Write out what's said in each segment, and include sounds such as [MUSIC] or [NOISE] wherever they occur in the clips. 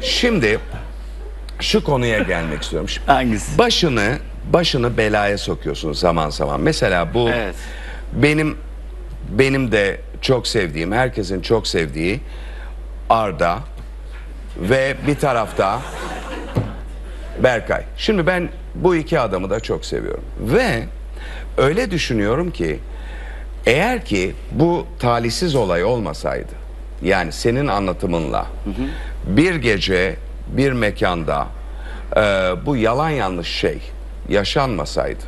Şimdi şu konuya gelmek istiyorum. Şimdi [LAUGHS] Hangisi? Başını başını belaya sokuyorsun zaman zaman. Mesela bu Evet. benim benim de çok sevdiğim, herkesin çok sevdiği Arda ve bir tarafta Berkay. Şimdi ben bu iki adamı da çok seviyorum. Ve öyle düşünüyorum ki eğer ki bu talihsiz olay olmasaydı yani senin anlatımınla bir gece bir mekanda e, bu yalan yanlış şey yaşanmasaydı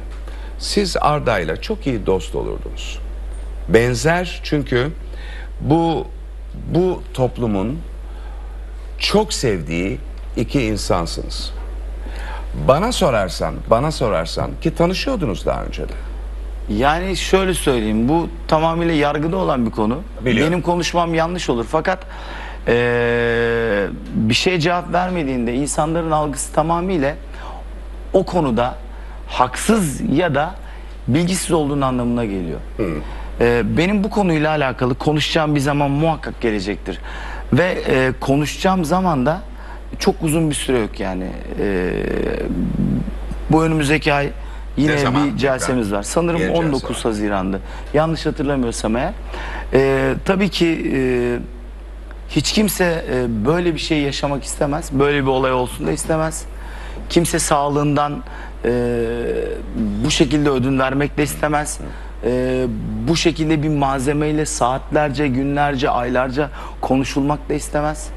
siz Arda'yla çok iyi dost olurdunuz. Benzer çünkü bu bu toplumun çok sevdiği iki insansınız. Bana sorarsan, bana sorarsan ki tanışıyordunuz daha önce de. Yani şöyle söyleyeyim bu tamamıyla yargıda olan bir konu. Biliyorum. Benim konuşmam yanlış olur fakat eee, bir şeye cevap vermediğinde insanların algısı tamamıyla o konuda haksız ya da bilgisiz olduğun anlamına geliyor. Eee, benim bu konuyla alakalı konuşacağım bir zaman muhakkak gelecektir. Ve eee, konuşacağım zaman da çok uzun bir süre yok yani. Eee, bu önümüzdeki ay yine bir celsemiz var. Sanırım Yeni celse 19 var. Haziran'da. Yanlış hatırlamıyorsam eğer. Ee, tabii ki e, hiç kimse e, böyle bir şey yaşamak istemez. Böyle bir olay olsun da istemez. Kimse sağlığından e, bu şekilde ödün vermek de istemez. E, bu şekilde bir malzemeyle saatlerce, günlerce, aylarca konuşulmak da istemez.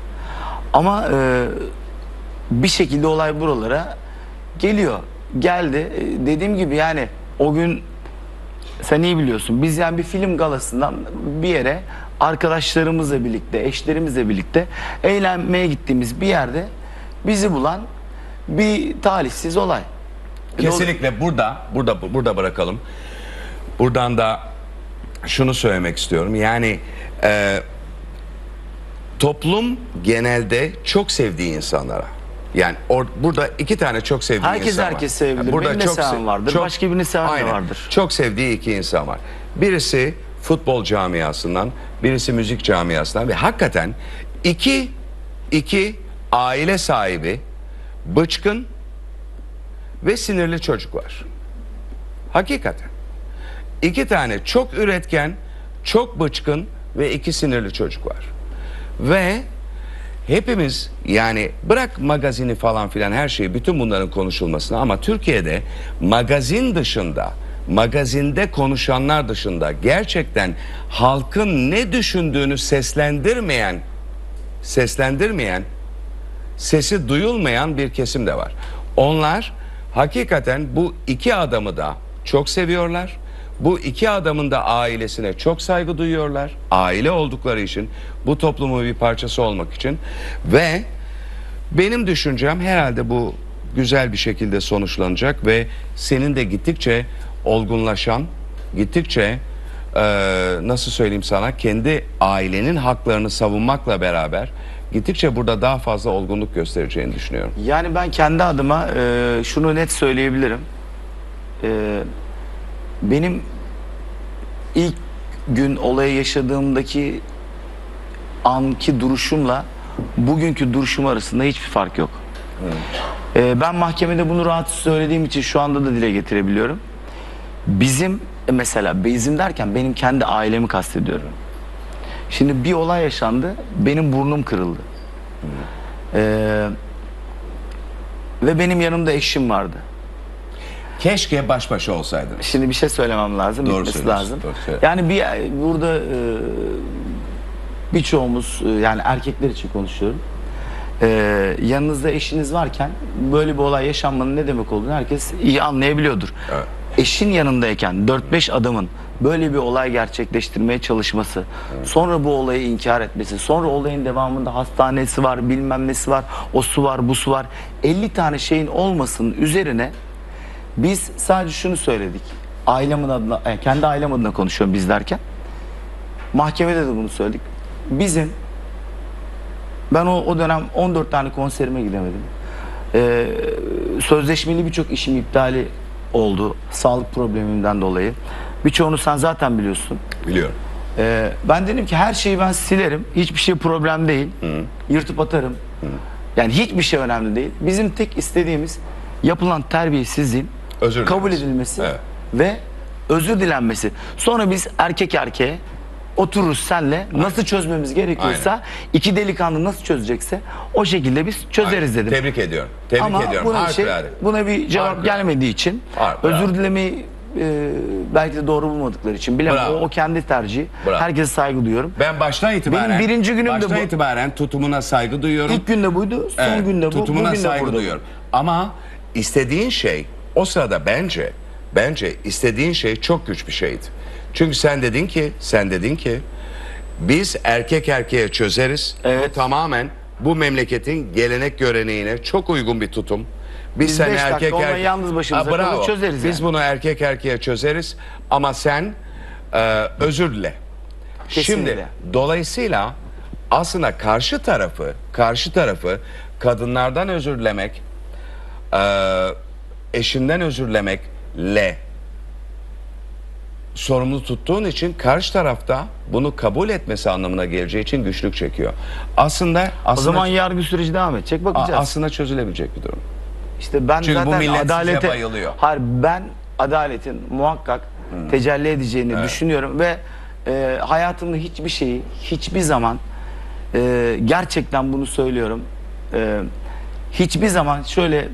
Ama e, bir şekilde olay buralara geliyor. Geldi. E, dediğim gibi yani o gün sen iyi biliyorsun. Biz yani bir film galasından bir yere arkadaşlarımızla birlikte, eşlerimizle birlikte eğlenmeye gittiğimiz bir yerde bizi bulan bir talihsiz olay. Kesinlikle burada, burada, burada bırakalım. Buradan da şunu söylemek istiyorum. Yani e, toplum genelde çok sevdiği insanlara. Yani or, burada iki tane çok sevdiği Herkes insan var. herkes sevebilir. Beni de seven se- vardır, başka birini seven de vardır. Çok sevdiği iki insan var. Birisi futbol camiasından, birisi müzik camiasından ve hakikaten iki iki aile sahibi bıçkın ve sinirli çocuk var. Hakikaten. İki tane çok üretken, çok bıçkın ve iki sinirli çocuk var. Ve hepimiz yani bırak magazini falan filan her şeyi bütün bunların konuşulmasını ama Türkiye'de magazin dışında magazinde konuşanlar dışında gerçekten halkın ne düşündüğünü seslendirmeyen seslendirmeyen sesi duyulmayan bir kesim de var. Onlar hakikaten bu iki adamı da çok seviyorlar. Bu iki adamın da ailesine çok saygı duyuyorlar. Aile oldukları için, bu toplumun bir parçası olmak için ve benim düşüncem herhalde bu güzel bir şekilde sonuçlanacak ve senin de gittikçe olgunlaşan, gittikçe eee, nasıl söyleyeyim sana kendi ailenin haklarını savunmakla beraber gittikçe burada daha fazla olgunluk göstereceğini düşünüyorum. Yani ben kendi adıma e, şunu net söyleyebilirim. E, benim ilk gün olayı yaşadığımdaki anki duruşumla bugünkü duruşum arasında hiçbir fark yok. E, ben mahkemede bunu rahat söylediğim için şu anda da dile getirebiliyorum. Bizim e, mesela bizim derken benim kendi ailemi kastediyorum. Şimdi bir olay yaşandı, benim burnum kırıldı. Ee, ve benim yanımda eşim vardı. Keşke baş başa olsaydınız. Şimdi bir şey söylemem lazım, Doğru bitmesi lazım. doğru yani bir burada e, birçoğumuz e, yani erkekler için konuşuyorum. E, yanınızda eşiniz varken böyle bir olay yaşanmanın ne demek olduğunu herkes iyi anlayabiliyordur. Evet. Eşin yanındayken 4-5 adamın böyle bir olay gerçekleştirmeye çalışması, sonra bu olayı inkar etmesi, sonra olayın devamında hastanesi var, bilmem nesi var, o su var, bu su var. 50 tane şeyin olmasının üzerine biz sadece şunu söyledik. Ailemin adına, yani kendi ailem adına konuşuyorum biz derken. Mahkemede de bunu söyledik. Bizim ben o, o dönem 14 tane konserime gidemedim. Ee, sözleşmeli birçok işim iptali oldu. Sağlık problemimden dolayı. Birçoğunu sen zaten biliyorsun. Biliyorum. Ee, ben dedim ki her şeyi ben silerim. Hiçbir şey problem değil. Yırtıp atarım. Yani hiçbir şey önemli değil. Bizim tek istediğimiz yapılan terbiyesizliğin Özür kabul edilmesi Evet. ve özür dilenmesi. Sonra biz erkek erkeğe otururuz senle nasıl çözmemiz gerekiyorsa Aynen. iki delikanlı nasıl çözecekse o şekilde biz çözeriz dedim. Tebrik ediyorum. Tebrik Ama ediyorum. buna şey, buna bir cevap Harikulade. gelmediği için Harikulade. özür dilemeyi e, belki de doğru bulmadıkları için bilemem. Bravo. O, o kendi tercihi. Bravo. Herkese saygı duyuyorum. Ben baştan itibaren Benim birinci günüm de baştan bu. itibaren tutumuna saygı duyuyorum. İlk günde buydu, son Evet, günde bu, tutumuna de saygı duyuyorum. Ama istediğin şey o sırada bence bence istediğin şey çok güç bir şeydi. Çünkü sen dedin ki sen dedin ki biz erkek erkeğe çözeriz. Evet. Bu tamamen bu memleketin gelenek göreneğine çok uygun bir tutum. Biz, Biz dakika erkek erkeğe yalnız başımıza Ha, bravo. çözeriz Biz yani. bunu erkek erkeğe çözeriz ama sen e, özür dile. Kesinlikle. Şimdi dolayısıyla aslında karşı tarafı, karşı tarafı kadınlardan özür dilemek, eee, eşinden özür dilemekle sorumlu tuttuğun için karşı tarafta bunu kabul etmesi anlamına geleceği için güçlük çekiyor. Aslında O aslında zaman yargı süreci devam edecek bakacağız. aslında çözülebilecek bir durum. İşte ben Çünkü bu zaten millet size adalete bayılıyor. Hayır ben adaletin muhakkak tecelli edeceğini düşünüyorum ve e, hayatımda hiçbir şeyi hiçbir zaman e, gerçekten bunu söylüyorum. E, hiçbir zaman şöyle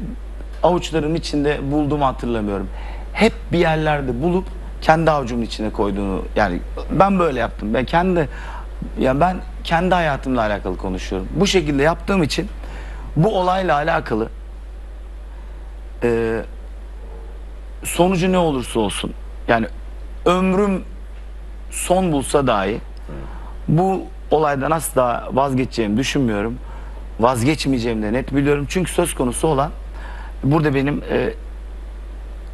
avuçlarımın içinde bulduğumu hatırlamıyorum. Hep bir yerlerde bulup kendi avucumun içine koyduğunu yani ben böyle yaptım. Ben kendi ya ben kendi hayatımla alakalı konuşuyorum. Bu şekilde yaptığım için bu olayla alakalı e, sonucu ne olursa olsun yani ömrüm son bulsa dahi bu olaydan asla vazgeçeceğimi düşünmüyorum. Vazgeçmeyeceğimi de net biliyorum. Çünkü söz konusu olan burada benim e,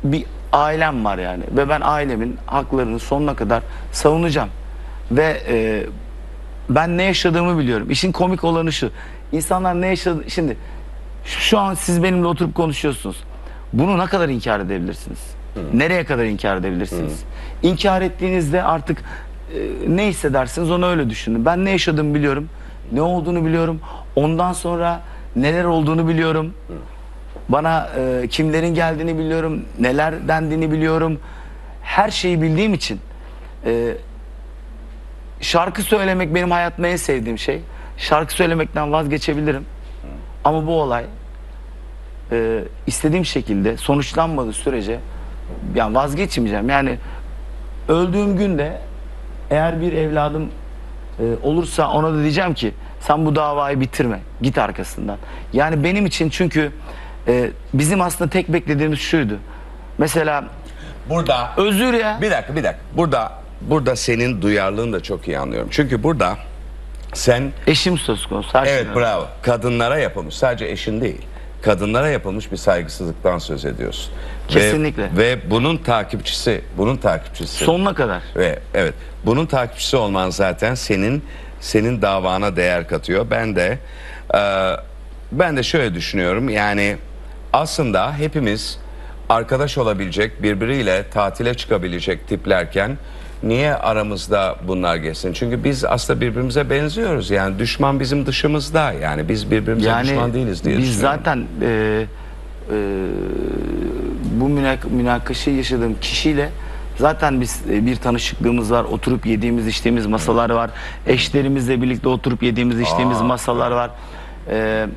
bir ailem var yani ve ben ailemin haklarını sonuna kadar savunacağım. Ve e, ben ne yaşadığımı biliyorum. İşin komik olanı şu. İnsanlar ne yaşadı şimdi şu an siz benimle oturup konuşuyorsunuz. Bunu ne kadar inkar edebilirsiniz? Nereye kadar inkar edebilirsiniz? İnkar ettiğinizde artık e, ne hissedersiniz onu öyle düşünün. Ben ne yaşadığımı biliyorum. Ne olduğunu biliyorum. Ondan sonra neler olduğunu biliyorum. Bana e, kimlerin geldiğini biliyorum. Neler dendiğini biliyorum. Her şeyi bildiğim için e, şarkı söylemek benim hayatımda en sevdiğim şey. Şarkı söylemekten vazgeçebilirim. Ama bu olay e, istediğim şekilde sonuçlanmadığı sürece yani vazgeçmeyeceğim. Yani öldüğüm günde eğer bir evladım e, olursa ona da diyeceğim ki sen bu davayı bitirme. Git arkasından. Yani benim için çünkü e, bizim aslında tek beklediğimiz şuydu. Mesela Burada özür ya. Bir dakika bir dakika. Burada burada senin duyarlılığını da çok iyi anlıyorum. Çünkü burada sen Eşim söz konusu. Her evet şeyden. bravo. Kadınlara yapılmış sadece eşin değil. Kadınlara yapılmış bir saygısızlıktan söz ediyorsun. Ve- Kesinlikle. Ve, bunun takipçisi, bunun takipçisi. Sonuna kadar. Ve evet bunun takipçisi olman zaten senin senin davana değer katıyor. Ben de e, ben de şöyle düşünüyorum. Yani aslında hepimiz arkadaş olabilecek, birbiriyle tatile çıkabilecek tiplerken niye aramızda bunlar geçsin? Çünkü biz aslında birbirimize benziyoruz. Yani düşman bizim dışımızda. Yani biz birbirimize Yani düşman değiliz diye biz zaten e, e, bu münak münakaşayı yaşadığım kişiyle zaten biz e, bir tanışıklığımız var. Oturup yediğimiz içtiğimiz masalar var. Eşlerimizle birlikte oturup yediğimiz içtiğimiz Aa, masalar var. E,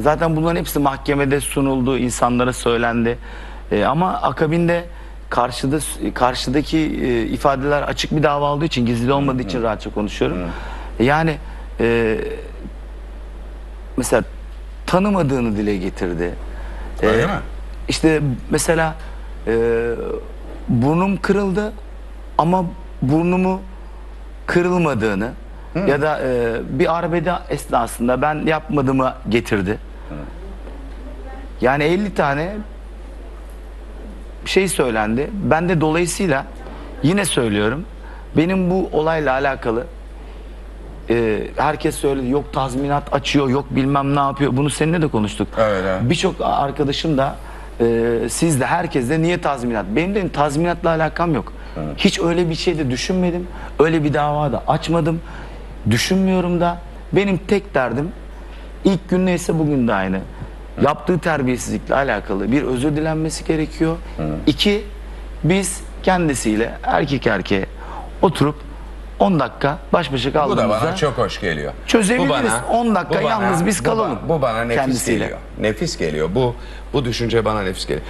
zaten bunların hepsi mahkemede sunuldu, insanlara söylendi. E, ama akabinde karşıda karşıdaki e, ifadeler açık bir dava olduğu için gizli olmadığı için rahatça konuşuyorum. Yani e, mesela tanımadığını dile getirdi. Öyle Ee, mi? İşte mesela e, burnum kırıldı ama burnumu kırılmadığını ya da e, bir arbede esnasında ben yapmadığımı getirdi. Yani 50 tane şey söylendi. Ben de dolayısıyla yine söylüyorum. Benim bu olayla alakalı e, herkes söyledi yok tazminat açıyor yok bilmem ne yapıyor bunu seninle de konuştuk. Evet, evet. Birçok arkadaşım da e, siz de herkes de niye tazminat? Benim de tazminatla alakam yok. Hiç öyle bir şey de düşünmedim. Öyle bir dava da açmadım. Düşünmüyorum da. Benim tek derdim İlk gün neyse bugün de aynı. Yaptığı terbiyesizlikle alakalı bir özür dilenmesi gerekiyor. İki, biz kendisiyle erkek erkeğe oturup 10 dakika baş başa Bu da kaldığımızda bana çok hoş geliyor. Çözebiliriz. 10 dakika bu bana- yalnız biz bu kalalım ba- Bu, bana nefis kendisiyle. geliyor. Nefis geliyor. Bu bu düşünce bana nefis geliyor.